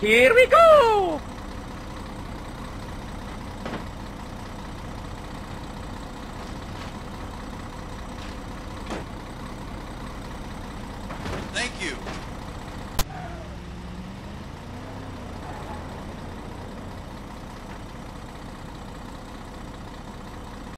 Here we go! Thank you.